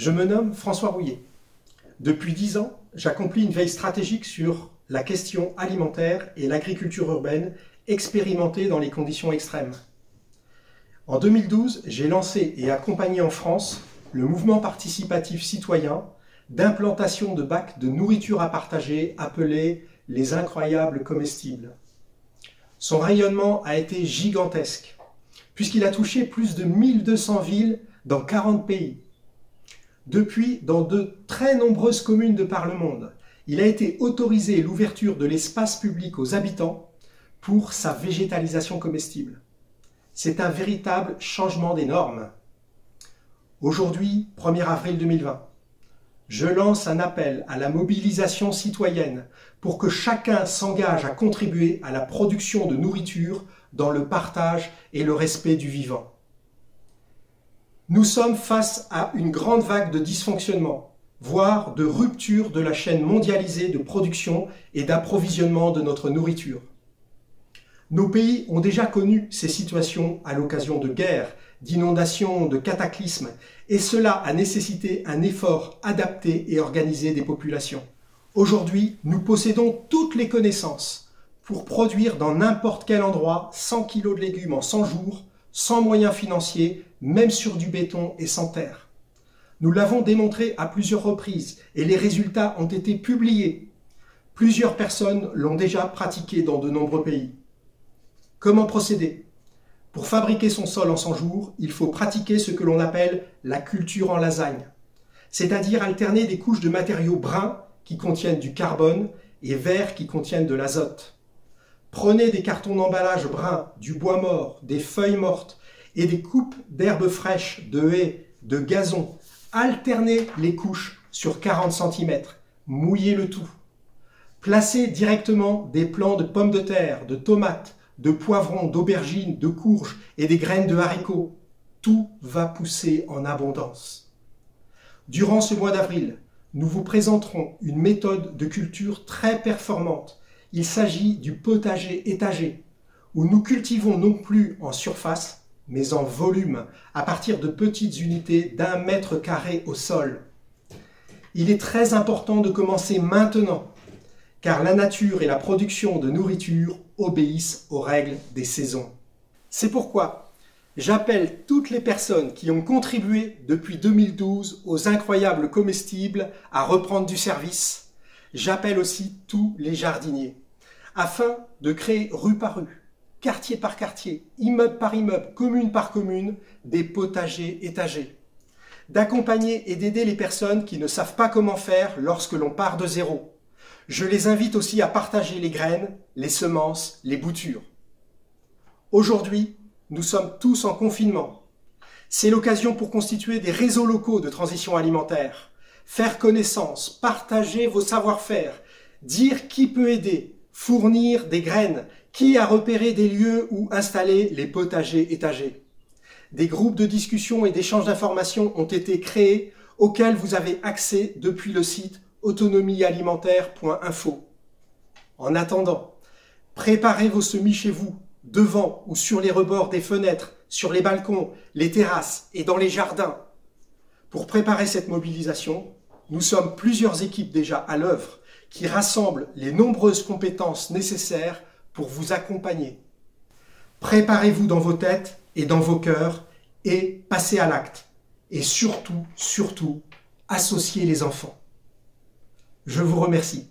Je me nomme François Rouillet. Depuis dix ans, j'accomplis une veille stratégique sur la question alimentaire et l'agriculture urbaine expérimentée dans les conditions extrêmes. En 2012, j'ai lancé et accompagné en France le mouvement participatif citoyen d'implantation de bacs de nourriture à partager appelés les incroyables comestibles. Son rayonnement a été gigantesque, puisqu'il a touché plus de 1200 villes dans 40 pays. Depuis, dans de très nombreuses communes de par le monde, il a été autorisé l'ouverture de l'espace public aux habitants pour sa végétalisation comestible. C'est un véritable changement des normes. Aujourd'hui, 1er avril 2020, je lance un appel à la mobilisation citoyenne pour que chacun s'engage à contribuer à la production de nourriture dans le partage et le respect du vivant. Nous sommes face à une grande vague de dysfonctionnement, voire de rupture de la chaîne mondialisée de production et d'approvisionnement de notre nourriture. Nos pays ont déjà connu ces situations à l'occasion de guerres, d'inondations, de cataclysmes, et cela a nécessité un effort adapté et organisé des populations. Aujourd'hui, nous possédons toutes les connaissances pour produire dans n'importe quel endroit 100 kg de légumes en 100 jours, sans moyens financiers, même sur du béton et sans terre. Nous l'avons démontré à plusieurs reprises et les résultats ont été publiés. Plusieurs personnes l'ont déjà pratiqué dans de nombreux pays. Comment procéder? Pour fabriquer son sol en 100 jours, il faut pratiquer ce que l'on appelle la culture en lasagne, c'est-à-dire alterner des couches de matériaux bruns qui contiennent du carbone et verts qui contiennent de l'azote. Prenez des cartons d'emballage bruns, du bois mort, des feuilles mortes et des coupes d'herbes fraîches, de haies, de gazon. Alternez les couches sur 40 cm. Mouillez le tout. Placez directement des plants de pommes de terre, de tomates, de poivrons, d'aubergines, de courges et des graines de haricots. Tout va pousser en abondance. Durant ce mois d'avril, nous vous présenterons une méthode de culture très performante. Il s'agit du potager étagé, où nous cultivons non plus en surface, mais en volume, à partir de petites unités d'un mètre carré au sol. Il est très important de commencer maintenant, car la nature et la production de nourriture obéissent aux règles des saisons. C'est pourquoi j'appelle toutes les personnes qui ont contribué depuis 2012 aux incroyables comestibles à reprendre du service. J'appelle aussi tous les jardiniers, afin de créer rue par rue, quartier par quartier, immeuble par immeuble, commune par commune, des potagers étagés d'accompagner et d'aider les personnes qui ne savent pas comment faire lorsque l'on part de zéro, je les invite aussi à partager les graines, les semences, les boutures. Aujourd'hui, nous sommes tous en confinement. C'est l'occasion pour constituer des réseaux locaux de transition alimentaire, faire connaissance, partager vos savoir-faire, dire qui peut aider, fournir des graines, qui a repéré des lieux où installer les potagers étagés. Des groupes de discussion et d'échange d'informations ont été créés auxquels vous avez accès depuis le site autonomiealimentaire.info. En attendant, préparez vos semis chez vous, devant ou sur les rebords des fenêtres, sur les balcons, les terrasses et dans les jardins. Pour préparer cette mobilisation, nous sommes plusieurs équipes déjà à l'œuvre qui rassemblent les nombreuses compétences nécessaires pour vous accompagner. Préparez-vous dans vos têtes et dans vos cœurs et passez à l'acte. Et surtout, surtout, associez les enfants. Je vous remercie.